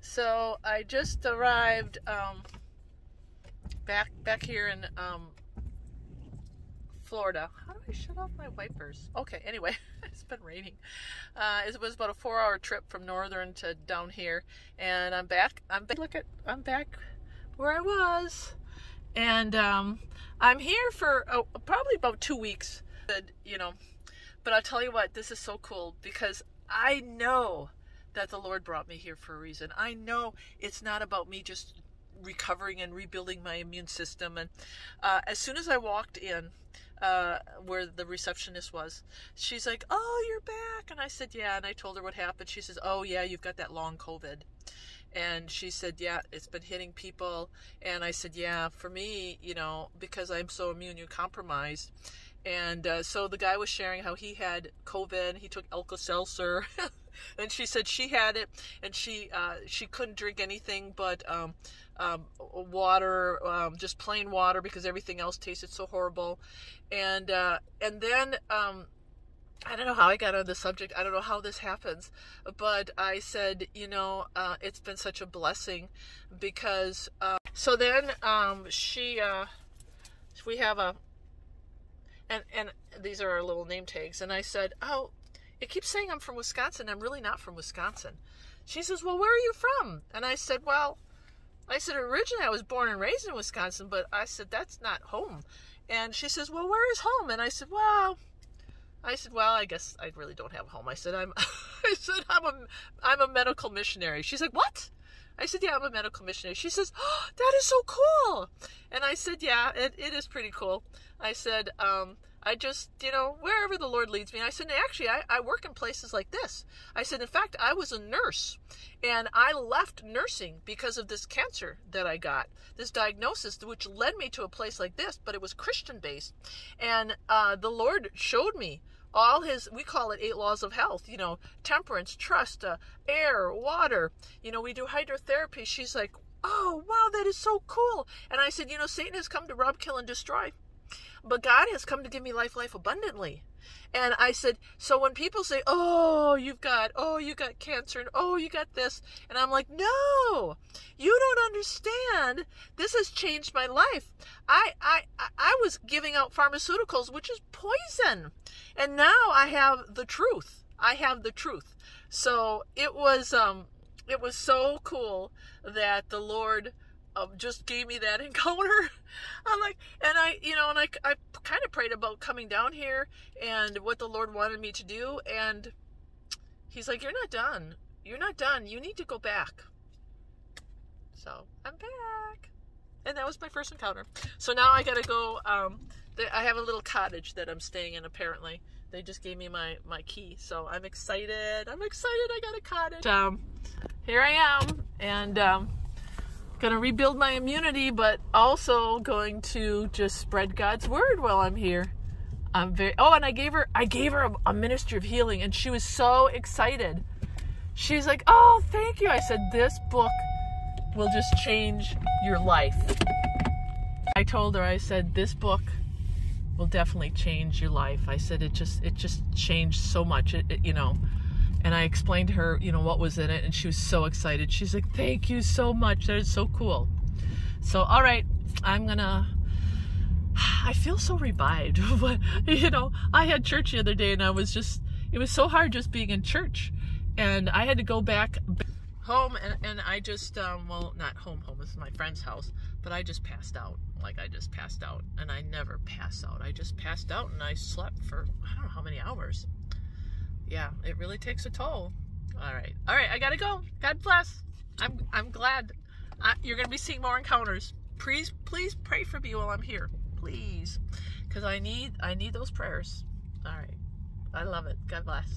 So I just arrived um, back back here in um, Florida. How do I shut off my wipers? Okay, anyway, it's been raining. Uh, it was about a four-hour trip from northern to down here, and I'm back. I'm back. Look at I'm back where I was, and um, I'm here for oh, probably about two weeks. You know, but I'll tell you what, this is so cool because I know that the Lord brought me here for a reason. I know it's not about me just recovering and rebuilding my immune system. And uh, as soon as I walked in, uh, where the receptionist was, she's like, "Oh, you're back," and I said, "Yeah," and I told her what happened. She says, "Oh, yeah, you've got that long COVID." And she said, Yeah, it's been hitting people. And I said, Yeah, for me, you know, because I'm so immune compromised, and uh, so the guy was sharing how he had COVID. He took Alka-Seltzer, and she said she had it, and she uh, she couldn't drink anything but um, um, water, um, just plain water, because everything else tasted so horrible. And uh, and then um, I don't know how I got on the subject. I don't know how this happens, but I said, you know, uh, it's been such a blessing because. Uh, so then um, she, uh, we have a, and and these are our little name tags. And I said, "Oh, it keeps saying I'm from Wisconsin. I'm really not from Wisconsin." She says, "Well, where are you from?" And I said, "Well, I said originally I was born and raised in Wisconsin, but I said that's not home." And she says, "Well, where is home?" And I said, "Well." I said, "Well, I guess I really don't have a home." I said, "I'm," I said, "I'm a, I'm a medical missionary." She's like, "What?" I said, "Yeah, I'm a medical missionary." She says, oh, "That is so cool," and I said, "Yeah, it, it is pretty cool." I said, um, I just, you know, wherever the Lord leads me. I said, actually, I, I work in places like this. I said, in fact, I was a nurse and I left nursing because of this cancer that I got, this diagnosis, which led me to a place like this, but it was Christian based. And uh, the Lord showed me all his we call it eight laws of health you know temperance trust uh, air water. You know we do hydrotherapy. She's like oh wow that is so cool. And i said you know satan has come to rob kill and destroy but God has come to give me life, life abundantly. And I said, so when people say, oh, you've got, oh, you got cancer, and oh, you got this, and I'm like, no, you don't understand. This has changed my life. I, I, I was giving out pharmaceuticals, which is poison. And now I have the truth. I have the truth. So it was, um, it was so cool that the Lord um, just gave me that encounter. I'm like, and I, you know, and I, I kind of prayed about coming down here and what the Lord wanted me to do. And He's like, You're not done. You're not done. You need to go back. So I'm back. And that was my first encounter. So now I gotta go. Um, I have a little cottage that I'm staying in apparently. They just gave me my, my key. So I'm excited. I'm excited I got a cottage. Um, here I am. And um, going to rebuild my immunity, but also going to just spread God's word while I'm here. I'm very oh, and I gave her I gave her a, a ministry of healing, and she was so excited. She's like, "Oh, thank you." I said, "This book will just change your life." I told her, I said, "This book will definitely change your life." I said, "It just it just changed so much." It, it, you know, and I explained to her, you know, what was in it, and she was so excited. She's like, "Thank you so much. That is so cool." So, all right, I'm gonna. I feel so revived. but you know, I had church the other day, and I was just. It was so hard just being in church, and I had to go back home, and and I just um well not home home. This is my friend's house, but I just passed out. Like I just passed out, and I never pass out. I just passed out, and I slept for I don't know how many hours yeah, it really takes a toll. All right, all right, I gotta go. God bless. I'm I'm glad I, you're gonna be seeing more encounters. Please, please pray for me while I'm here, please, because I need I need those prayers. All right, I love it. God bless.